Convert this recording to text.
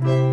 Bye.